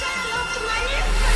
Shout out to my new